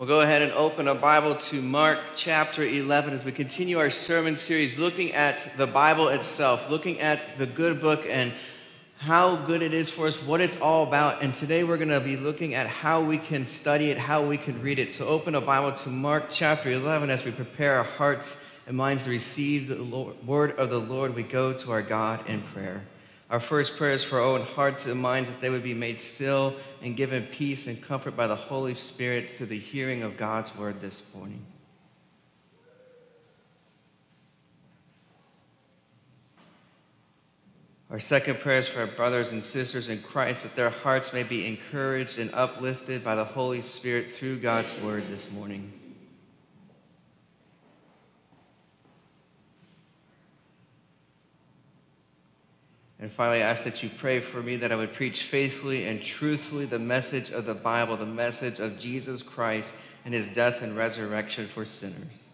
We'll go ahead and open a Bible to Mark chapter 11 as we continue our sermon series looking at the Bible itself, looking at the good book and how good it is for us, what it's all about. And today we're going to be looking at how we can study it, how we can read it. So open a Bible to Mark chapter 11 as we prepare our hearts and minds to receive the Lord, word of the Lord. We go to our God in prayer. Our first prayer is for our own hearts and minds that they would be made still and given peace and comfort by the Holy Spirit through the hearing of God's word this morning. Our second prayer is for our brothers and sisters in Christ that their hearts may be encouraged and uplifted by the Holy Spirit through God's word this morning. And finally, I ask that you pray for me that I would preach faithfully and truthfully the message of the Bible, the message of Jesus Christ and his death and resurrection for sinners.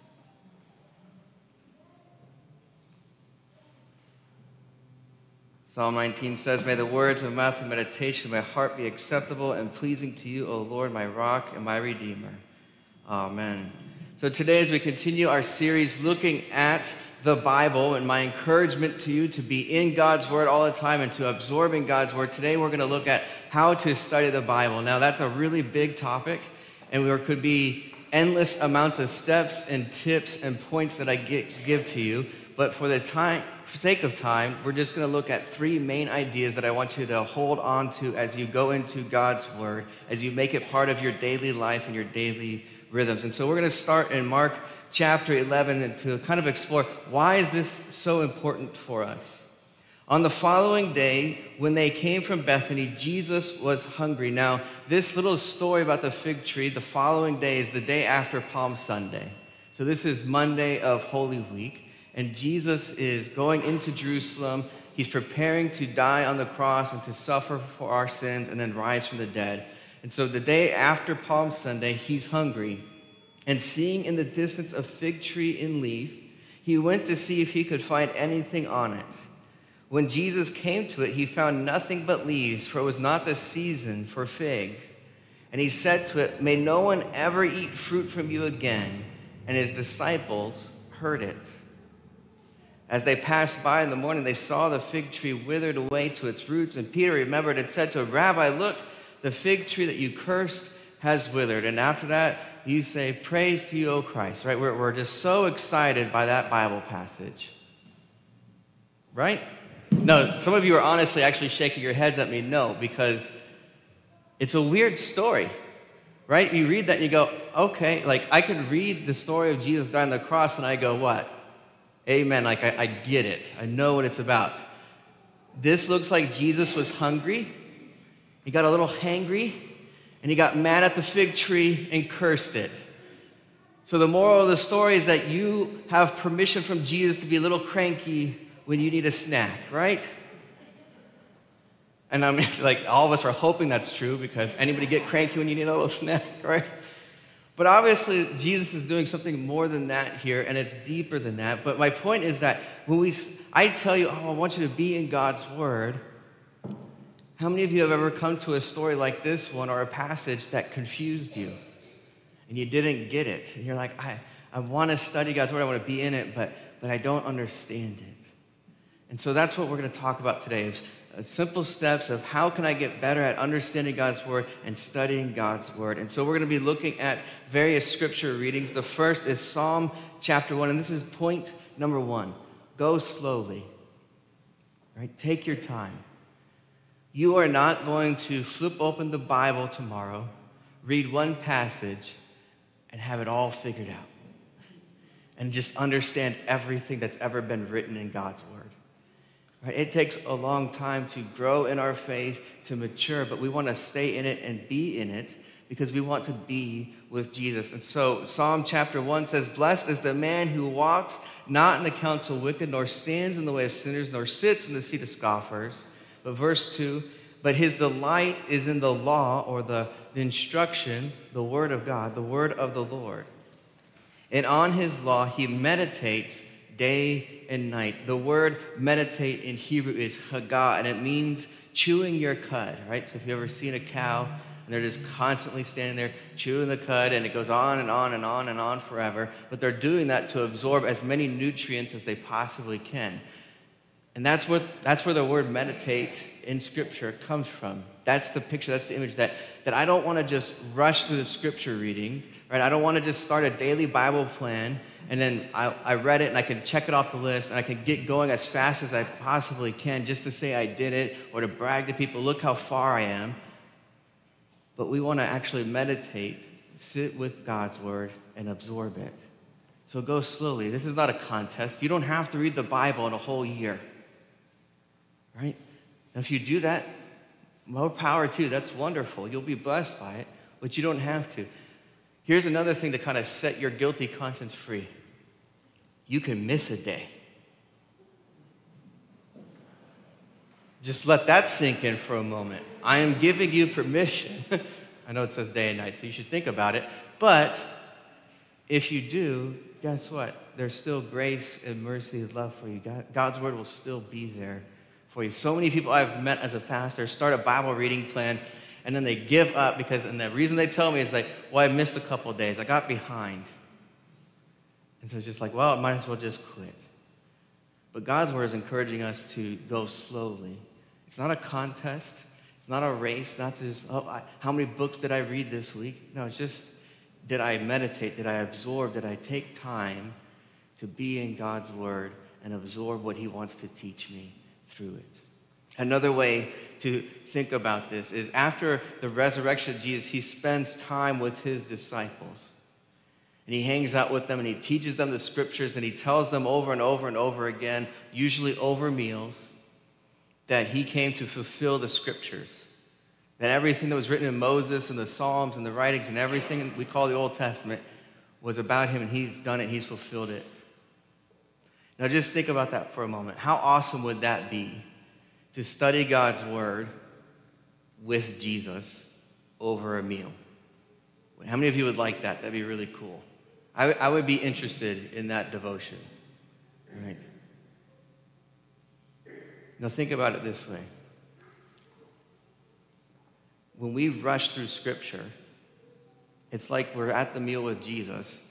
Psalm 19 says, May the words of my mouth and meditation of my heart be acceptable and pleasing to you, O Lord, my rock and my redeemer. Amen. So today, as we continue our series looking at the Bible and my encouragement to you to be in God's Word all the time and to absorbing God's Word. Today we're going to look at how to study the Bible. Now, that's a really big topic, and there could be endless amounts of steps and tips and points that I get, give to you. But for the time, for sake of time, we're just going to look at three main ideas that I want you to hold on to as you go into God's Word, as you make it part of your daily life and your daily rhythms. And so we're going to start in Mark chapter 11 and to kind of explore why is this so important for us. On the following day, when they came from Bethany, Jesus was hungry. Now, this little story about the fig tree, the following day is the day after Palm Sunday. So, this is Monday of Holy Week, and Jesus is going into Jerusalem. He's preparing to die on the cross and to suffer for our sins and then rise from the dead. And so, the day after Palm Sunday, he's hungry. And seeing in the distance a fig tree in leaf, he went to see if he could find anything on it. When Jesus came to it, he found nothing but leaves, for it was not the season for figs. And he said to it, May no one ever eat fruit from you again. And his disciples heard it. As they passed by in the morning, they saw the fig tree withered away to its roots. And Peter remembered and said to him, Rabbi, look, the fig tree that you cursed has withered. And after that, you say, Praise to you, O Christ, right? We're, we're just so excited by that Bible passage, right? No, some of you are honestly actually shaking your heads at me, no, because it's a weird story, right? You read that and you go, okay, like I could read the story of Jesus dying on the cross and I go, what? Amen. Like I, I get it, I know what it's about. This looks like Jesus was hungry, he got a little hangry, and he got mad at the fig tree and cursed it. So, the moral of the story is that you have permission from Jesus to be a little cranky when you need a snack, right? And I mean, like, all of us are hoping that's true because anybody get cranky when you need a little snack, right? But obviously, Jesus is doing something more than that here, and it's deeper than that. But my point is that when we, I tell you, oh, I want you to be in God's Word, how many of you have ever come to a story like this one or a passage that confused you and you didn't get it? And you're like, I, I want to study God's word, I want to be in it, but, but I don't understand it. And so that's what we're going to talk about today is uh, simple steps of how can I get better at understanding God's word and studying God's word. And so we're going to be looking at various scripture readings. The first is Psalm chapter 1, and this is point number 1. Go slowly. Right? Take your time. You are not going to flip open the Bible tomorrow, read one passage, and have it all figured out. And just understand everything that's ever been written in God's Word. It takes a long time to grow in our faith, to mature, but we want to stay in it and be in it because we want to be with Jesus. And so Psalm chapter 1 says, Blessed is the man who walks not in the counsel of wicked, nor stands in the way of sinners, nor sits in the seat of scoffers but verse 2 But his delight is in the law or the, the instruction, the word of God, the word of the Lord. And on his law he meditates day and night. The word meditate in Hebrew is chagah, and it means chewing your cud, right? So if you've ever seen a cow and they're just constantly standing there chewing the cud, and it goes on and on and on and on forever. But they're doing that to absorb as many nutrients as they possibly can. And that's, what, that's where the word meditate in Scripture comes from. That's the picture, that's the image that, that I don't want to just rush through the Scripture reading, right? I don't want to just start a daily Bible plan and then I, I read it and I can check it off the list and I can get going as fast as I possibly can just to say I did it or to brag to people, look how far I am. But we want to actually meditate, sit with God's word, and absorb it. So go slowly. This is not a contest. You don't have to read the Bible in a whole year. Right? And if you do that, more power too. That's wonderful. You'll be blessed by it, but you don't have to. Here's another thing to kind of set your guilty conscience free you can miss a day. Just let that sink in for a moment. I am giving you permission. I know it says day and night, so you should think about it. But if you do, guess what? There's still grace and mercy and love for you. God, God's word will still be there for you. So many people I've met as a pastor start a Bible reading plan and then they give up because, and the reason they tell me is like, well, I missed a couple days. I got behind. And so it's just like, well, I might as well just quit. But God's word is encouraging us to go slowly. It's not a contest. It's not a race. Not just, oh, I, how many books did I read this week? No, it's just, did I meditate? Did I absorb? Did I take time to be in God's word and absorb what he wants to teach me through it? Another way to think about this is after the resurrection of Jesus, he spends time with his disciples. And he hangs out with them and he teaches them the scriptures and he tells them over and over and over again, usually over meals, that he came to fulfill the scriptures. That everything that was written in Moses and the Psalms and the writings and everything we call the Old Testament was about him and he's done it, he's fulfilled it. Now just think about that for a moment. How awesome would that be to study God's word with Jesus over a meal? How many of you would like that? That'd be really cool. I, I would be interested in that devotion. Right? Now, think about it this way. When we rush through Scripture, it's like we're at the meal with Jesus,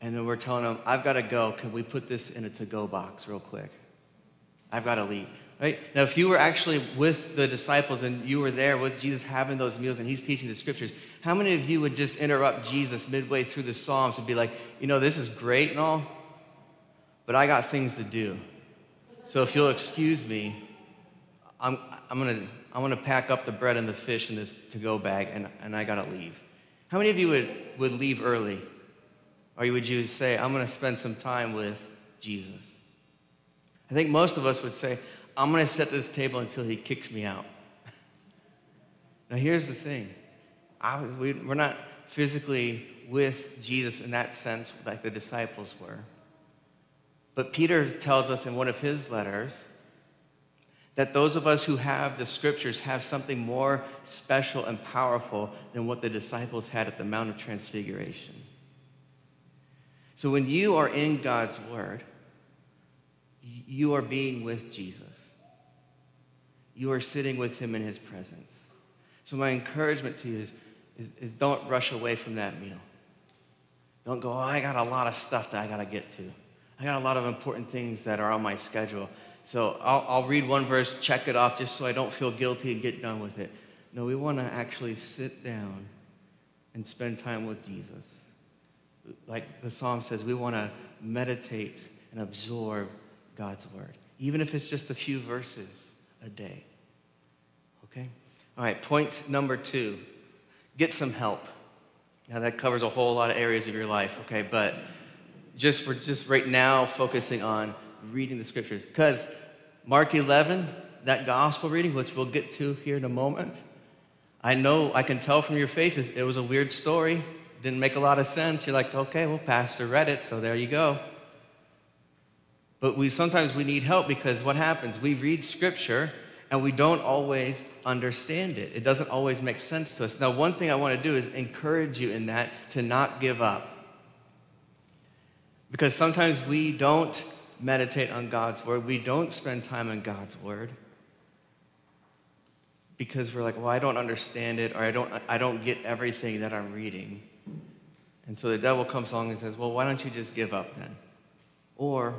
and then we're telling him, I've got to go. Can we put this in a to go box real quick? I've got to leave. Right? Now, if you were actually with the disciples and you were there with Jesus having those meals and he's teaching the scriptures, how many of you would just interrupt Jesus midway through the Psalms and be like, you know, this is great and all, but I got things to do. So if you'll excuse me, I'm, I'm going to I'm gonna pack up the bread and the fish in this to go bag and, and I got to leave. How many of you would, would leave early? Or you would you say, I'm going to spend some time with Jesus? I think most of us would say, I'm going to set this table until he kicks me out. now, here's the thing I, we, we're not physically with Jesus in that sense, like the disciples were. But Peter tells us in one of his letters that those of us who have the scriptures have something more special and powerful than what the disciples had at the Mount of Transfiguration. So when you are in God's word, you are being with Jesus you are sitting with him in his presence. So, my encouragement to you is, is, is don't rush away from that meal. Don't go, oh, I got a lot of stuff that I got to get to. I got a lot of important things that are on my schedule. So I'll, I'll, read one verse, check it off just so I don't feel guilty and get done with it. No, we want to actually sit down and spend time with Jesus. Like the song says, we want to meditate and absorb God's word, even if it's just a few verses a day. Okay? All right, point number two get some help. Now, that covers a whole lot of areas of your life, okay? But just we're just right now focusing on reading the scriptures. Because Mark 11, that gospel reading, which we'll get to here in a moment, I know, I can tell from your faces, it was a weird story. Didn't make a lot of sense. You're like, okay, well, Pastor read it, so there you go. But we sometimes we need help because what happens? We read scripture and we don't always understand it. It doesn't always make sense to us. Now, one thing I want to do is encourage you in that to not give up. Because sometimes we don't meditate on God's word, we don't spend time in God's word. Because we're like, well, I don't understand it, or I don't, I don't get everything that I'm reading. And so the devil comes along and says, well, why don't you just give up then? Or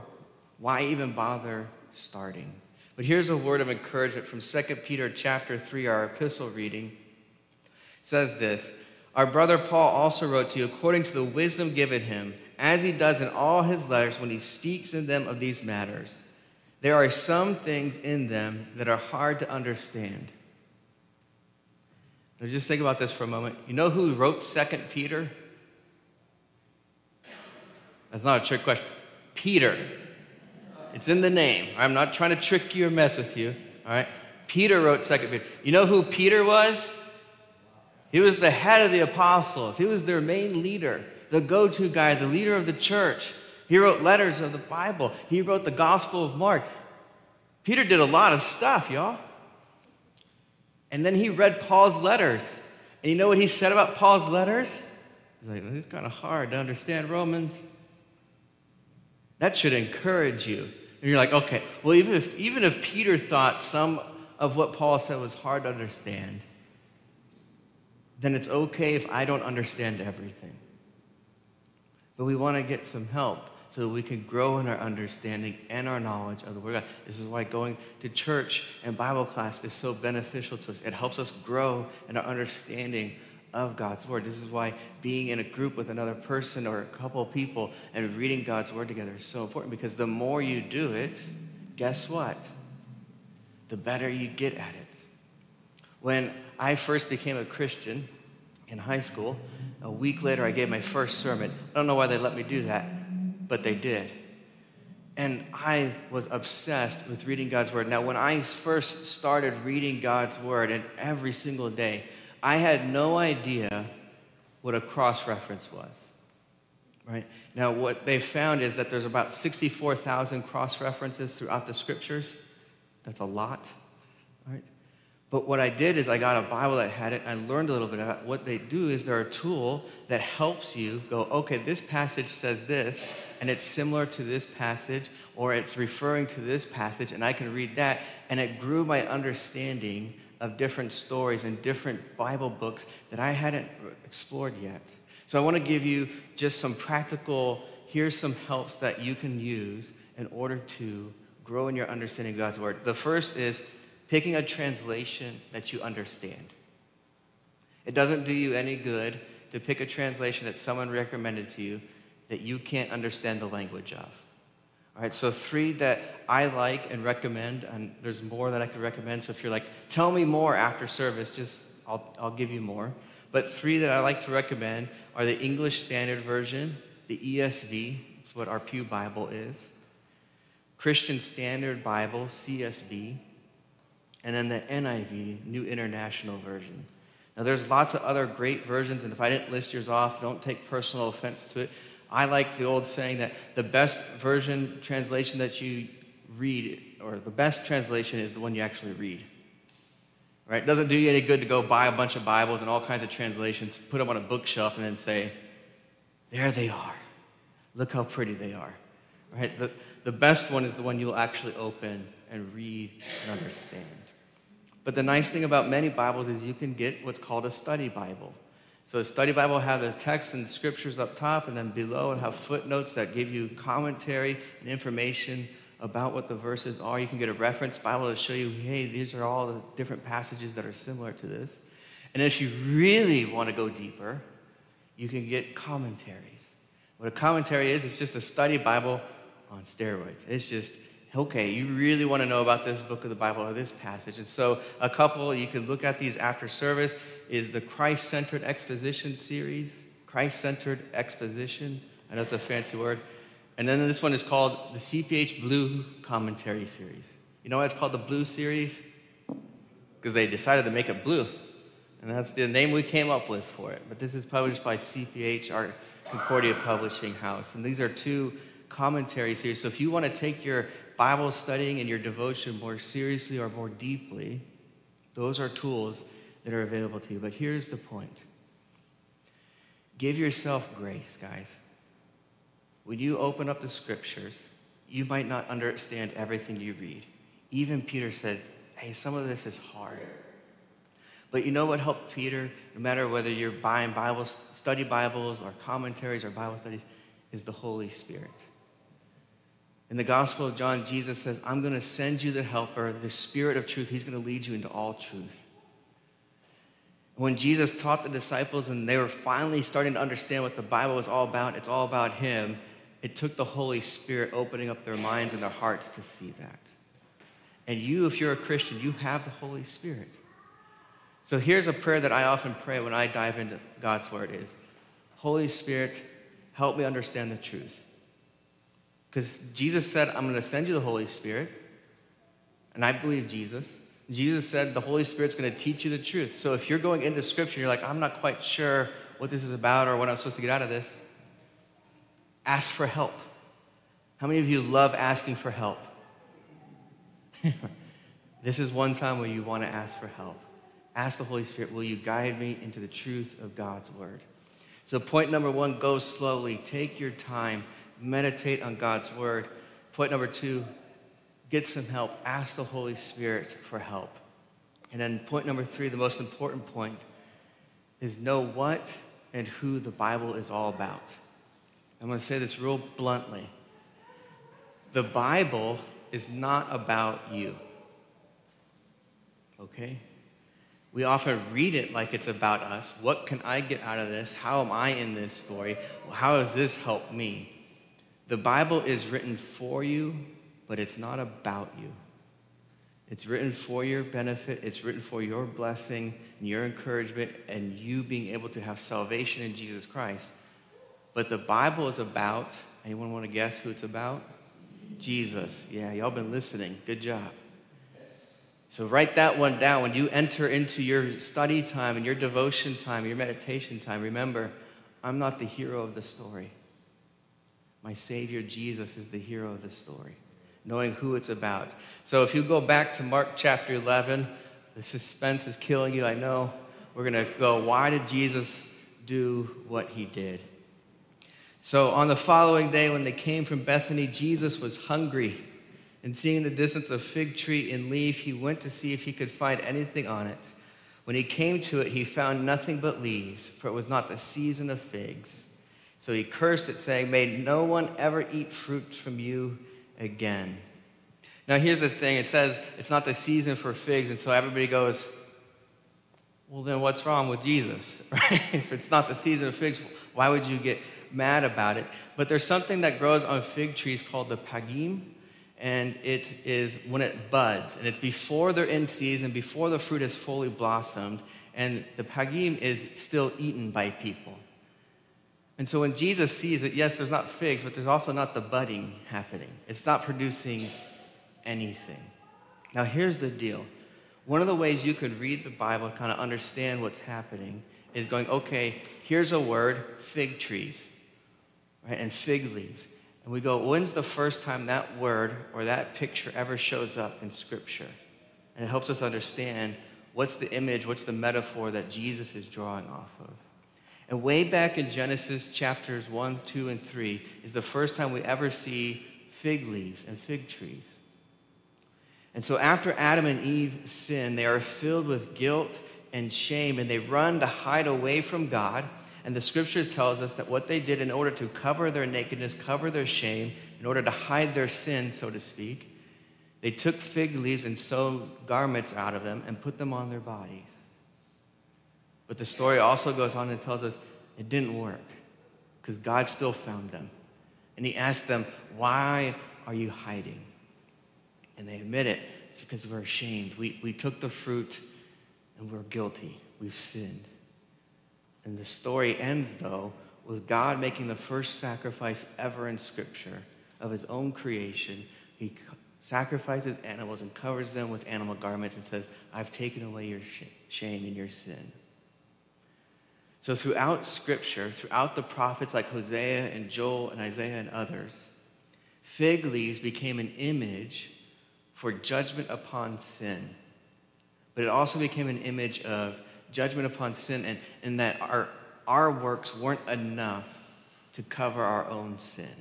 why even bother starting? But here's a word of encouragement from 2 Peter chapter 3, our epistle reading. It says this Our brother Paul also wrote to you according to the wisdom given him, as he does in all his letters when he speaks in them of these matters. There are some things in them that are hard to understand. Now just think about this for a moment. You know who wrote 2 Peter? That's not a trick question. Peter. It's in the name. I'm not trying to trick you or mess with you. All right? Peter wrote Second Peter. You know who Peter was? He was the head of the apostles. He was their main leader, the go-to guy, the leader of the church. He wrote letters of the Bible. He wrote the Gospel of Mark. Peter did a lot of stuff, y'all. And then he read Paul's letters. And you know what he said about Paul's letters? He's like, it's kind of hard to understand Romans. That should encourage you. And you're like, okay, well, even if, even if Peter thought some of what Paul said was hard to understand, then it's okay if I don't understand everything. But we want to get some help so that we can grow in our understanding and our knowledge of the Word of God. This is why going to church and Bible class is so beneficial to us. It helps us grow in our understanding of God's Word. This is why being in a group with another person or a couple people and reading God's Word together is so important because the more you do it, guess what? The better you get at it. When I first became a Christian in high school, a week later I gave my first sermon. I don't know why they let me do that, but they did. And I was obsessed with reading God's Word. Now, when I first started reading God's Word, and every single day, I had no idea what a cross reference was. Right? Now, what they found is that there's about 64,000 cross references throughout the scriptures. That's a lot. But what I did is I got a Bible that had it. I learned a little bit about what they do is they're a tool that helps you go, okay, this passage says this, and it's similar to this passage, or it's referring to this passage, and I can read that. And it grew my understanding of different stories and different Bible books that I hadn't explored yet. So I want to give you just some practical, here's some helps that you can use in order to grow in your understanding of God's Word. The first is picking a translation that you understand. It doesn't do you any good to pick a translation that someone recommended to you that you can't understand the language of. All right, so three that I like and recommend, and there's more that I could recommend. So if you're like, tell me more after service, just I'll, I'll give you more. But three that I like to recommend are the English Standard Version, the ESV, it's what our Pew Bible is, Christian Standard Bible, CSB, and then the NIV, New International Version. Now, there's lots of other great versions, and if I didn't list yours off, don't take personal offense to it. I like the old saying that the best version translation that you read, or the best translation is the one you actually read. Right? It doesn't do you any good to go buy a bunch of Bibles and all kinds of translations, put them on a bookshelf, and then say, there they are. Look how pretty they are. Right? The, the best one is the one you'll actually open and read and understand. But the nice thing about many Bibles is you can get what's called a study Bible. So a study Bible will have the text and the scriptures up top, and then below it have footnotes that give you commentary and information about what the verses are. You can get a reference Bible to show you, hey, these are all the different passages that are similar to this. And if you really want to go deeper, you can get commentaries. What a commentary is, it's just a study Bible on steroids. It's just, okay, you really want to know about this book of the Bible or this passage. And so, a couple, you can look at these after service is the Christ centered exposition series. Christ centered exposition. I know it's a fancy word. And then this one is called the CPH Blue Commentary Series. You know why it's called the Blue Series? Because they decided to make it blue. And that's the name we came up with for it. But this is published by CPH, our Concordia Publishing House. And these are two commentary series. So if you want to take your Bible studying and your devotion more seriously or more deeply, those are tools that are available to you. But here's the point give yourself grace, guys. When you open up the scriptures, you might not understand everything you read. Even Peter said, hey, some of this is hard. But you know what helped Peter, no matter whether you're buying Bibles, study Bibles or commentaries or Bible studies, is the Holy Spirit. In the Gospel of John, Jesus says, I'm going to send you the helper, the Spirit of truth. He's going to lead you into all truth. When Jesus taught the disciples and they were finally starting to understand what the Bible was all about, it's all about Him, it took the Holy Spirit opening up their minds and their hearts to see that. And you, if you're a Christian, you have the Holy Spirit. So here's a prayer that I often pray when I dive into God's Word is, Holy Spirit, help me understand the truth. Because Jesus said, I'm going to send you the Holy Spirit. And I believe Jesus. Jesus said the Holy Spirit's going to teach you the truth. So if you're going into Scripture, you're like, I'm not quite sure what this is about or what I'm supposed to get out of this, ask for help. How many of you love asking for help? this is one time where you want to ask for help. Ask the Holy Spirit, will you guide me into the truth of God's word? So, point number one, go slowly. Take your time. Meditate on God's word. Point number two, get some help. Ask the Holy Spirit for help. And then, point number three, the most important point, is know what and who the Bible is all about. I'm going to say this real bluntly. The Bible is not about you. Okay? We often read it like it's about us. What can I get out of this? How am I in this story? How does this help me? The Bible is written for you, but it's not about you. It's written for your benefit, it's written for your blessing and your encouragement and you being able to have salvation in Jesus Christ. But the Bible is about, anyone want to guess who it's about? Jesus. Yeah, y'all been listening. Good job. So write that one down. When you enter into your study time and your devotion time, your meditation time, remember, I'm not the hero of the story. My Savior Jesus is the hero of the story, knowing who it's about. So if you go back to Mark chapter 11, the suspense is killing you, I know. We're going to go, why did Jesus do what he did? So on the following day, when they came from Bethany, Jesus was hungry. And seeing the distance of fig tree in leaf, he went to see if he could find anything on it. When he came to it, he found nothing but leaves, for it was not the season of figs. So he cursed it, saying, May no one ever eat fruit from you again. Now, here's the thing it says it's not the season for figs, and so everybody goes, Well, then what's wrong with Jesus? Right? if it's not the season of figs, why would you get mad about it. But there's something that grows on fig trees called the pagim, and it is when it buds, and it's before they're in season, before the fruit has fully blossomed, and the pagim is still eaten by people. And so when Jesus sees it, yes, there's not figs, but there's also not the budding happening. It's not producing anything. Now, here's the deal. One of the ways you could read the Bible, kind of understand what's happening, is going, okay, here's a word, fig trees right? And fig leaves. And we go, when's the first time that word or that picture ever shows up in Scripture? And it helps us understand what's the image, what's the metaphor that Jesus is drawing off of. And way back in Genesis chapters 1, 2, and 3 is the first time we ever see fig leaves and fig trees. And so after Adam and Eve sin, they are filled with guilt and shame, and they run to hide away from God and the scripture tells us that what they did in order to cover their nakedness, cover their shame, in order to hide their sin, so to speak, they took fig leaves and sewed garments out of them and put them on their bodies. But the story also goes on and tells us it didn't work because God still found them. And he asked them, Why are you hiding? And they admit it. It's because we're ashamed. We, we took the fruit and we're guilty. We've sinned. And the story ends, though, with God making the first sacrifice ever in Scripture of his own creation. He sacrifices animals and covers them with animal garments and says, I've taken away your shame and your sin. So, throughout Scripture, throughout the prophets like Hosea and Joel and Isaiah and others, fig leaves became an image for judgment upon sin. But it also became an image of judgment upon sin and, and that our, our works weren't enough to cover our own sin.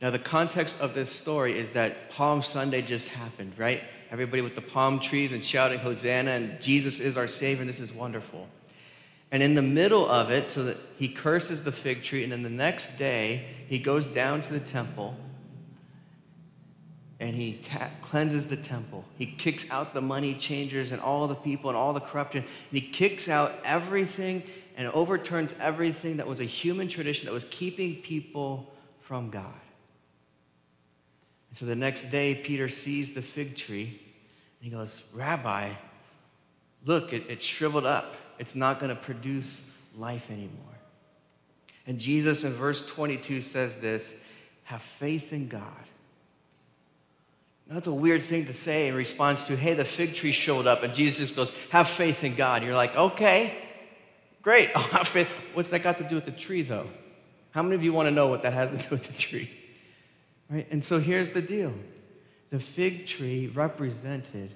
Now, the context of this story is that Palm Sunday just happened, right? Everybody with the palm trees and shouting, Hosanna, and Jesus is our Savior, and this is wonderful. And in the middle of it, so that he curses the fig tree, and then the next day, he goes down to the temple and he cleanses the temple. He kicks out the money changers and all the people and all the corruption. And he kicks out everything and overturns everything that was a human tradition that was keeping people from God. And so the next day, Peter sees the fig tree and he goes, Rabbi, look, it, it's shriveled up. It's not going to produce life anymore. And Jesus in verse 22 says this have faith in God. That's a weird thing to say in response to, hey, the fig tree showed up, and Jesus goes, have faith in God. You're like, okay, great, I'll have faith. What's that got to do with the tree, though? How many of you want to know what that has to do with the tree? Right? And so here's the deal the fig tree represented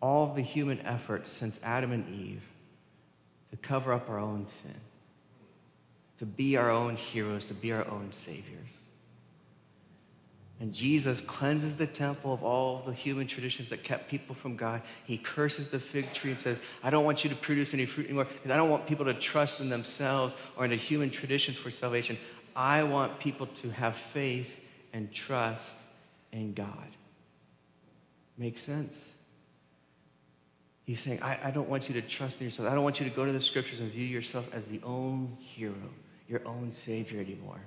all of the human efforts since Adam and Eve to cover up our own sin, to be our own heroes, to be our own saviors. And Jesus cleanses the temple of all the human traditions that kept people from God. He curses the fig tree and says, I don't want you to produce any fruit anymore because I don't want people to trust in themselves or in the human traditions for salvation. I want people to have faith and trust in God. Makes sense? He's saying, I, I don't want you to trust in yourself. I don't want you to go to the scriptures and view yourself as the own hero, your own savior anymore.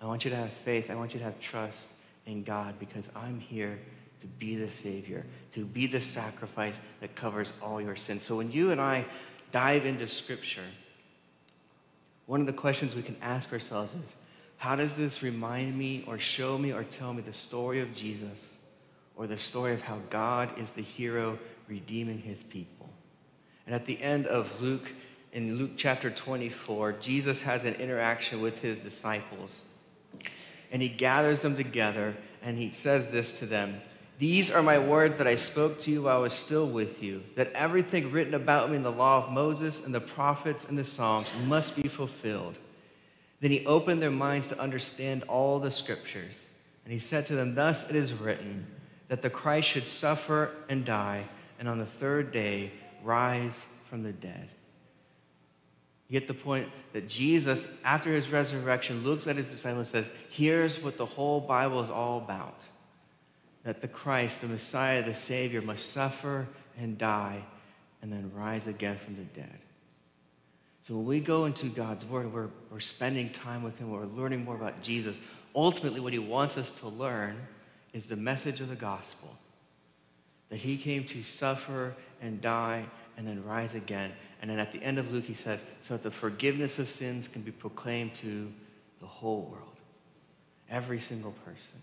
I want you to have faith. I want you to have trust in God because I'm here to be the Savior, to be the sacrifice that covers all your sins. So when you and I dive into Scripture, one of the questions we can ask ourselves is how does this remind me or show me or tell me the story of Jesus or the story of how God is the hero redeeming his people? And at the end of Luke, in Luke chapter 24, Jesus has an interaction with his disciples and he gathers them together and he says this to them These are my words that I spoke to you while I was still with you, that everything written about me in the law of Moses and the prophets and the Psalms must be fulfilled. Then he opened their minds to understand all the scriptures. And he said to them, Thus it is written, that the Christ should suffer and die, and on the third day rise from the dead. You get the point that Jesus, after his resurrection, looks at his disciples and says, Here's what the whole Bible is all about that the Christ, the Messiah, the Savior, must suffer and die and then rise again from the dead. So when we go into God's Word, we're, we're spending time with Him, we're learning more about Jesus. Ultimately, what He wants us to learn is the message of the gospel that He came to suffer and die and then rise again and then at the end of Luke, he says, so that the forgiveness of sins can be proclaimed to the whole world, every single person.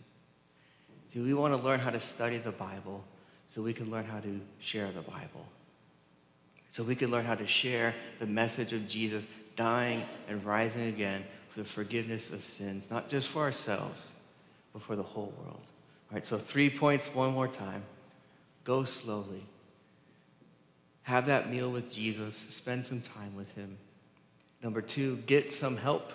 See, we want to learn how to study the Bible so we can learn how to share the Bible. So we can learn how to share the message of Jesus dying and rising again for the forgiveness of sins, not just for ourselves, but for the whole world. All right, so three points one more time. Go slowly. Have that meal with Jesus, spend some time with him. Number two, get some help.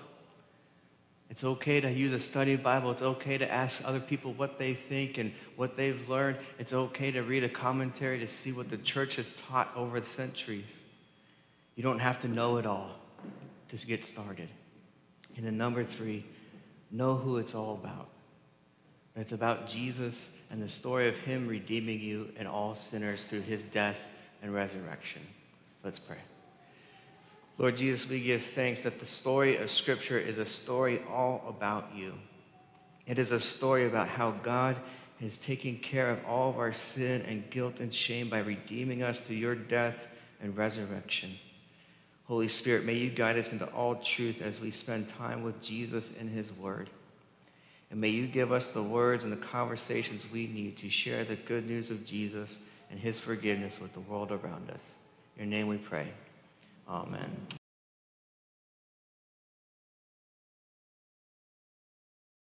It's okay to use a study Bible. It's okay to ask other people what they think and what they've learned. It's okay to read a commentary to see what the church has taught over the centuries. You don't have to know it all to get started. And then number three, know who it's all about. It's about Jesus and the story of him redeeming you and all sinners through his death and resurrection. Let's pray. Lord Jesus, we give thanks that the story of Scripture is a story all about you. It is a story about how God has taken care of all of our sin and guilt and shame by redeeming us through your death and resurrection. Holy Spirit, may you guide us into all truth as we spend time with Jesus in his word. And may you give us the words and the conversations we need to share the good news of Jesus and his forgiveness with the world around us. In your name we pray. Amen.